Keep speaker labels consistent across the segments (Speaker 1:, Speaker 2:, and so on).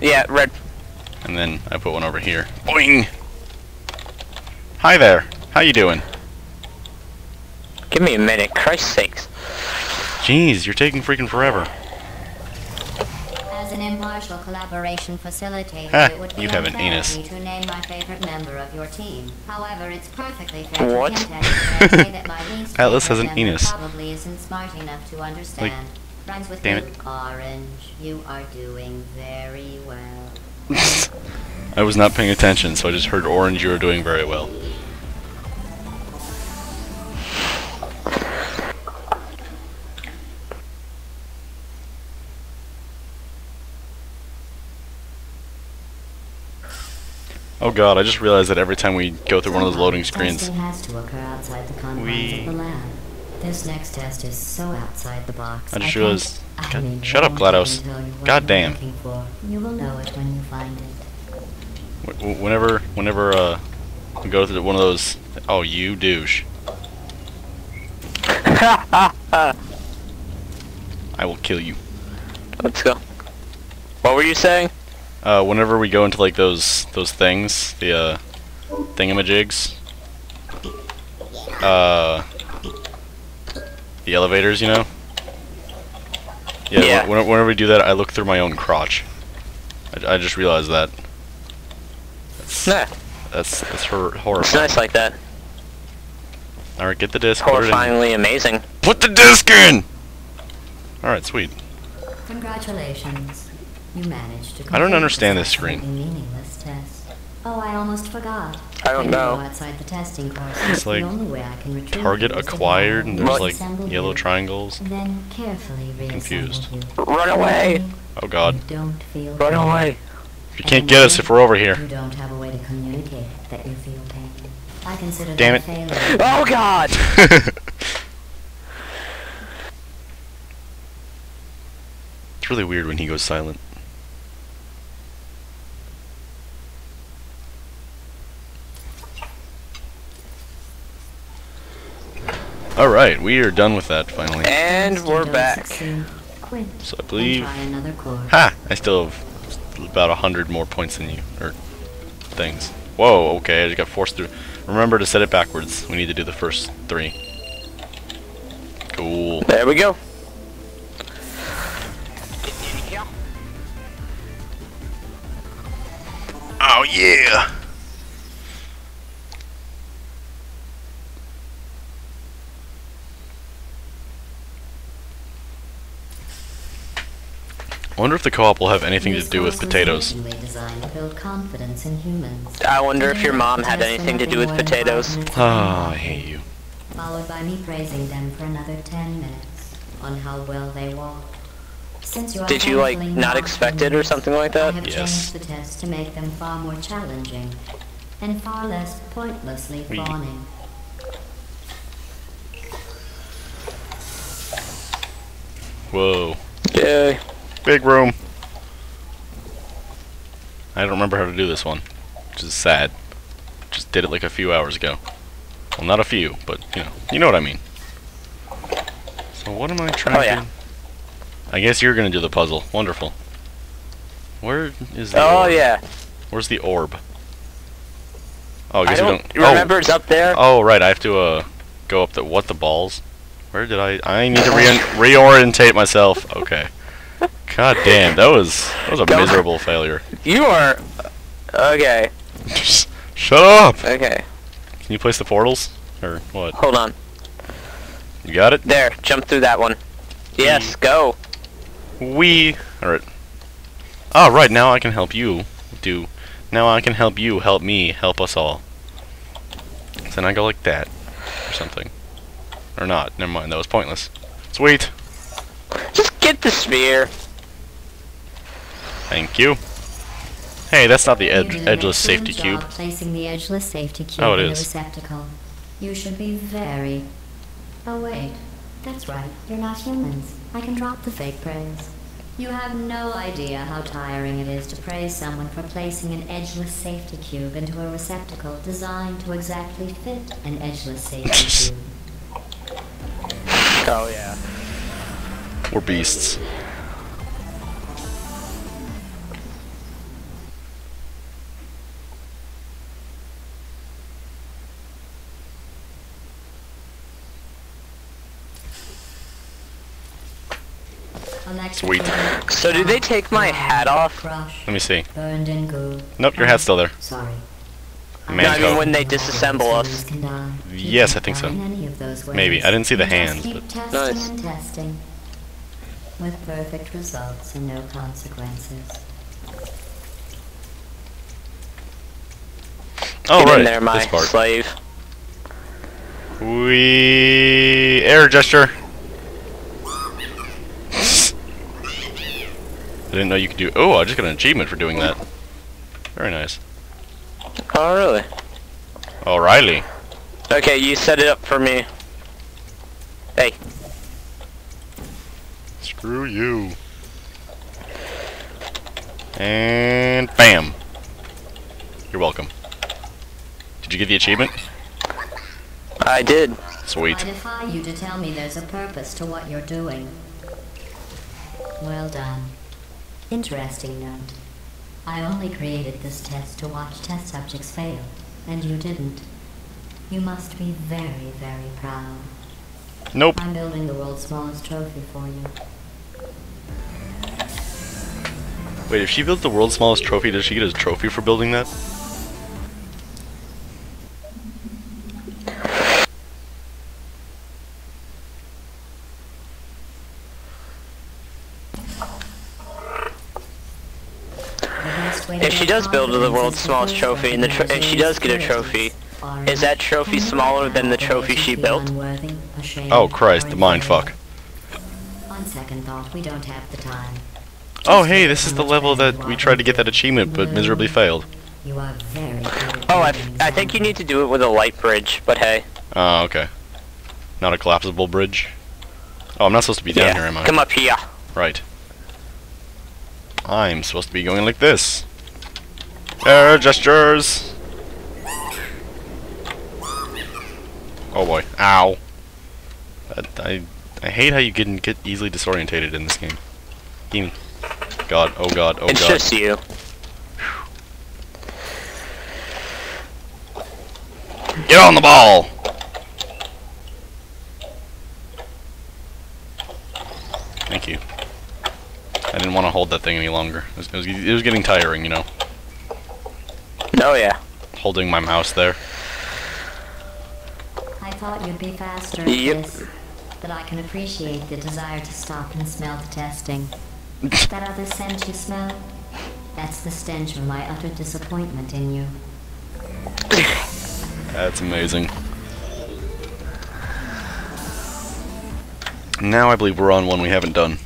Speaker 1: Yeah, red.
Speaker 2: And then I put one over here. Boing! Hi there. How you doing?
Speaker 1: Give me a minute, Christ's sakes.
Speaker 2: Jeez, you're taking freaking forever.
Speaker 3: As an impartial collaboration facilitator,
Speaker 2: Ah,
Speaker 3: it would be
Speaker 2: you have an
Speaker 3: unfair
Speaker 2: anus.
Speaker 3: of to name my favorite member of your team. However, it's perfectly fair
Speaker 1: What?
Speaker 3: to hint at it when I say that my least
Speaker 2: Atlas has an
Speaker 3: member
Speaker 2: anus.
Speaker 3: probably isn't smart enough to understand. With
Speaker 2: damn it.
Speaker 3: Orange. You are doing very well.
Speaker 2: I was not paying attention, so I just heard orange. You were doing very well. Oh god, I just realized that every time we go through one of those loading screens,
Speaker 3: Testing has to occur outside the confines
Speaker 2: We-
Speaker 3: of the lab. This next test is so outside the box.
Speaker 2: I just
Speaker 3: can't-
Speaker 2: realized-
Speaker 3: I
Speaker 2: God-
Speaker 3: mean,
Speaker 2: shut up, GLaDOS.
Speaker 3: tell you what
Speaker 2: God damn.
Speaker 3: You will know it when you find it.
Speaker 2: wh- wh- whenever, whenever, uh, we go through one of those, oh, you douche. I will kill you.
Speaker 1: Let's go. What were you saying?
Speaker 2: Uh, whenever we go into like those those things, the uh, thingamajigs, uh, the elevators, you know. Yeah.
Speaker 1: Yeah.
Speaker 2: wh- Whenever, whenever we do that, I look through my own crotch. I, I just realized that. That's
Speaker 1: Nah,
Speaker 2: that's, that's hor-
Speaker 1: it's nice like that.
Speaker 2: All right, get the disc. Put.
Speaker 1: Horrifyingly amazing.
Speaker 2: put the disc in. All right, sweet.
Speaker 3: Congratulations. You managed to
Speaker 2: I don't understand this
Speaker 3: absolutely
Speaker 2: screen.
Speaker 3: meaningless test. Oh, I almost forgot.
Speaker 1: I don't know.
Speaker 3: outside the testing course,
Speaker 2: It's like
Speaker 3: the only way I can
Speaker 2: Target
Speaker 3: you is to
Speaker 2: acquired, and there's like yellow
Speaker 3: you,
Speaker 2: triangles.
Speaker 3: Then carefully
Speaker 2: Confused.
Speaker 3: you.
Speaker 1: Run away!
Speaker 2: Oh God,
Speaker 3: You don't feel
Speaker 1: Run
Speaker 3: pain.
Speaker 1: away!
Speaker 2: you can't get us if we're over here.
Speaker 3: You don't have a way to communicate that you feel pain. I consider
Speaker 2: Damn
Speaker 3: it. failure.
Speaker 1: Oh god!
Speaker 2: it's really weird when he goes silent. Alright, we are done with that finally.
Speaker 1: And we're back.
Speaker 2: So I believe...
Speaker 3: try another course.
Speaker 2: Ha! I still have about a hundred more points than you. Or things. Whoa, okay, I just got forced through. Remember to set it backwards. We need to do the first three. Cool.
Speaker 1: There we go.
Speaker 2: Oh yeah! I wonder if the co-op will have anything to do with potatoes.
Speaker 3: originally designed to build confidence in humans.
Speaker 1: I wonder if your mom had anything to do with
Speaker 3: nothing more than five
Speaker 1: potatoes.
Speaker 3: minutes
Speaker 2: Ah,
Speaker 3: of
Speaker 2: I hate you.
Speaker 3: Followed by me praising them for another 10 minutes on how well they walk. Since you are
Speaker 1: Did you, like, not expect it or something like that?
Speaker 3: I
Speaker 1: that?
Speaker 3: have
Speaker 2: Yes.
Speaker 3: changed the test to make them far more challenging and far less pointlessly
Speaker 2: We-
Speaker 3: fawning.
Speaker 2: Whoa.
Speaker 1: Yay.
Speaker 2: Big room. I don't remember how to do this one, which is sad. Just did it like a few hours ago. Well, not a few, but you know, you know what I mean. So what am I trying
Speaker 1: Oh, yeah.
Speaker 2: to? I guess you're gonna do the puzzle. Wonderful. Where is the?
Speaker 1: Oh
Speaker 2: orb?
Speaker 1: yeah.
Speaker 2: Where's the orb? Oh, I
Speaker 1: I
Speaker 2: guess we
Speaker 1: don't
Speaker 2: don't.
Speaker 1: remember it's up there.
Speaker 2: Oh, oh, right. I have to uh go up the what the balls. Where did I? I need to re reorientate myself. Okay. God damn, that was that was a miserable failure.
Speaker 1: You are Okay.
Speaker 2: Shut up!
Speaker 1: Okay.
Speaker 2: Can you place the portals? Or what?
Speaker 1: Hold on.
Speaker 2: You got it?
Speaker 1: There, jump through that one. Yes, go.
Speaker 2: We alright. Oh right, now I can help you do now I can help you help me help us all. Then I go like that. Or something. Or not. Never mind, that was pointless. Sweet.
Speaker 1: Just get the spear.
Speaker 2: Thank you. Hey, that's not the
Speaker 3: You
Speaker 2: edge
Speaker 3: did an
Speaker 2: edgeless safety cube.
Speaker 3: Placing the edgeless safety cube
Speaker 2: Oh, it
Speaker 3: in the
Speaker 2: is.
Speaker 3: receptacle. You should be very. Oh wait, that's right. You're not humans. I can drop the fake praise. You have no idea how tiring it is to praise someone for placing an edgeless safety cube into a receptacle designed to exactly fit an edgeless safety cube.
Speaker 1: Oh yeah.
Speaker 2: We're beasts. Sweet.
Speaker 1: So do they take my hat off?
Speaker 2: Let me see.
Speaker 3: burned and goo.
Speaker 2: Nope, your hat's still there.
Speaker 3: Sorry.
Speaker 2: Man
Speaker 1: No, I mean when they disassemble us.
Speaker 3: Humans can die. You
Speaker 2: Yes, I think so.
Speaker 3: die of those
Speaker 2: Maybe. I didn't see the hands, but-
Speaker 3: testing
Speaker 1: Nice.
Speaker 3: and testing. With perfect results and no consequences.
Speaker 2: Oh,
Speaker 1: Get
Speaker 2: right.
Speaker 1: in there, my
Speaker 2: this part.
Speaker 1: slave.
Speaker 2: We air gesture. I didn't know you could do. Oh, I just got an achievement for doing that. Very nice.
Speaker 1: Oh, really?
Speaker 2: O'Reilly.
Speaker 1: Okay, you set it up for me. Hey,
Speaker 2: Screw you. And bam. You're welcome. Did you get the achievement?
Speaker 1: I did.
Speaker 2: Sweet.
Speaker 3: I defy you to tell me there's a purpose to what you're doing. Well done. Interesting note. I only created this test to watch test subjects fail, and you didn't. You must be very, very proud.
Speaker 2: Nope.
Speaker 3: I'm building the world's smallest trophy for you.
Speaker 2: Wait, if she builds the world's smallest trophy, does she get a trophy for building that?
Speaker 3: The best way to
Speaker 1: If she does build the world's smallest trophy, and the tro- and she does get a trophy, is that trophy smaller than the trophy she built?
Speaker 2: Oh Christ, the mind fuck.
Speaker 3: On second thought, we don't have the time.
Speaker 2: Oh hey, this is the level that we tried to get that achievement, but miserably failed.
Speaker 3: You are very
Speaker 1: Oh, I, I think you need to do it with a light bridge, but hey.
Speaker 2: Oh, okay. Not a collapsible bridge. Oh, I'm not supposed to be down
Speaker 1: yeah,
Speaker 2: here, am I?
Speaker 1: come up here.
Speaker 2: Right. I'm supposed to be going like this. Air gestures. Oh boy. Ow. I, I, I hate how you can get easily disorientated in this game. God, oh god, oh
Speaker 1: it's
Speaker 2: god.
Speaker 1: just you.
Speaker 2: Get on the ball! Thank you. I didn't want to hold that thing any longer. It was, it was, it was getting tiring, you know,
Speaker 1: Oh yeah.
Speaker 2: holding my mouse there.
Speaker 3: I thought you'd be faster at
Speaker 1: Yep.
Speaker 3: this, but I can appreciate the desire to stop and smell the testing. that other scent you smell? That's the stench of my utter disappointment in you.
Speaker 2: That's amazing. Now I believe we're on one we haven't done.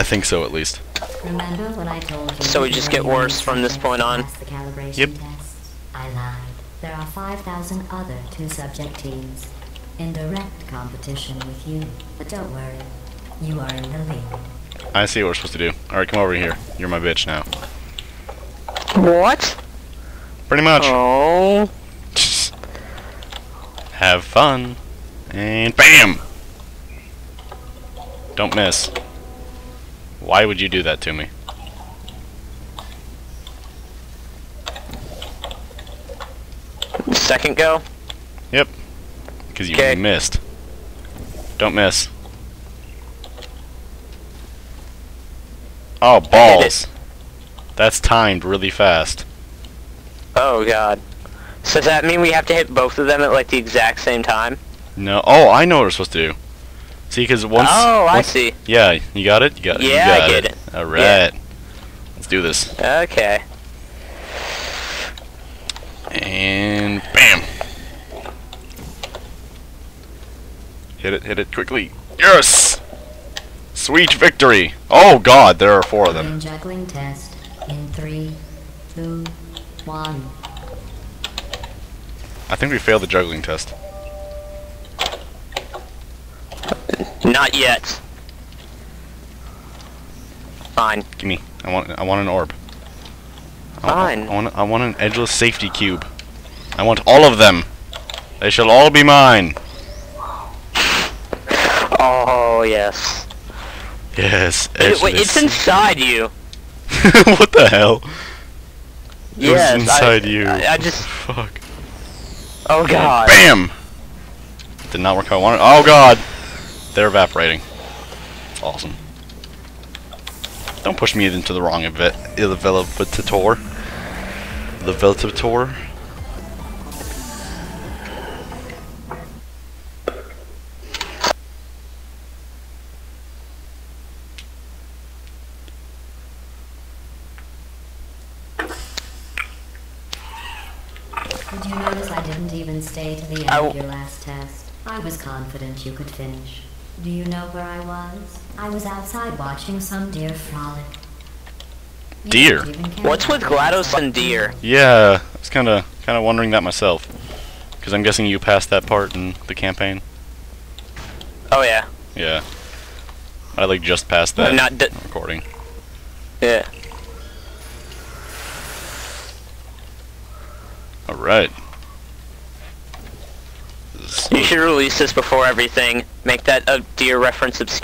Speaker 2: I think so, at least.
Speaker 3: Remember when I told you?
Speaker 1: So we just get worse from this point on?
Speaker 3: The
Speaker 2: Yep.
Speaker 3: tests? I lied. There are 5,000 other two-subject teams in direct competition with you. But don't worry, you are in the lead.
Speaker 2: I see what we're supposed to do. Alright, come over here. You're my bitch now.
Speaker 1: What?
Speaker 2: Pretty much.
Speaker 1: Oh.
Speaker 2: Have fun. And BAM! Don't miss. Why would you do that to me?
Speaker 1: Second go? Yep.
Speaker 2: Because you
Speaker 1: 'Kay.
Speaker 2: missed. Don't miss. Oh, balls. That's timed really fast.
Speaker 1: Oh god. So does that mean we have to hit both of them at like the exact same time?
Speaker 2: No. Oh, I know what we're supposed to do. See, because once.
Speaker 1: oh, I see.
Speaker 2: Yeah, you got it? You got it. you
Speaker 1: Yeah, I get it.
Speaker 2: Alright. Let's do this.
Speaker 1: Okay.
Speaker 2: And BAM! Hit it, hit it quickly. Yes! Sweet victory! Oh god, there are four of them.
Speaker 3: Juggling test in three, two, one.
Speaker 2: I think we failed the juggling test.
Speaker 1: Not yet. Fine.
Speaker 2: Gimme. I want I want an orb. I want-
Speaker 1: Fine.
Speaker 2: I want I want an edgeless safety cube. I want all of them. They shall all be mine.
Speaker 1: Oh, yes.
Speaker 2: Yes,
Speaker 1: Wait, wait, it's inside you.
Speaker 2: what the hell? It was
Speaker 1: Yes.
Speaker 2: inside
Speaker 1: I,
Speaker 2: you.
Speaker 1: I, I just...
Speaker 2: Fuck.
Speaker 1: Oh god.
Speaker 2: Bam! Did not work how I wanted. Oh god! They're evaporating. Awesome. Don't push me into the wrong ev- elevator. The Veltator.
Speaker 3: Did you notice I didn't even stay to the end
Speaker 1: I
Speaker 3: of your last test? I was confident you could finish. Do you know where I was? I was outside watching some deer frolic. You
Speaker 2: Deer?
Speaker 3: don't even care
Speaker 1: What's with
Speaker 3: about
Speaker 1: GLaDOS and deer?
Speaker 2: Yeah, I was kind of kind of wondering that myself. Because I'm guessing you passed that part in the campaign.
Speaker 1: Oh yeah.
Speaker 2: Yeah. I like just passed that
Speaker 1: I'm not d-
Speaker 2: recording.
Speaker 1: Yeah.
Speaker 2: All right.
Speaker 1: You should release this before everything. Make that a deer reference obscure.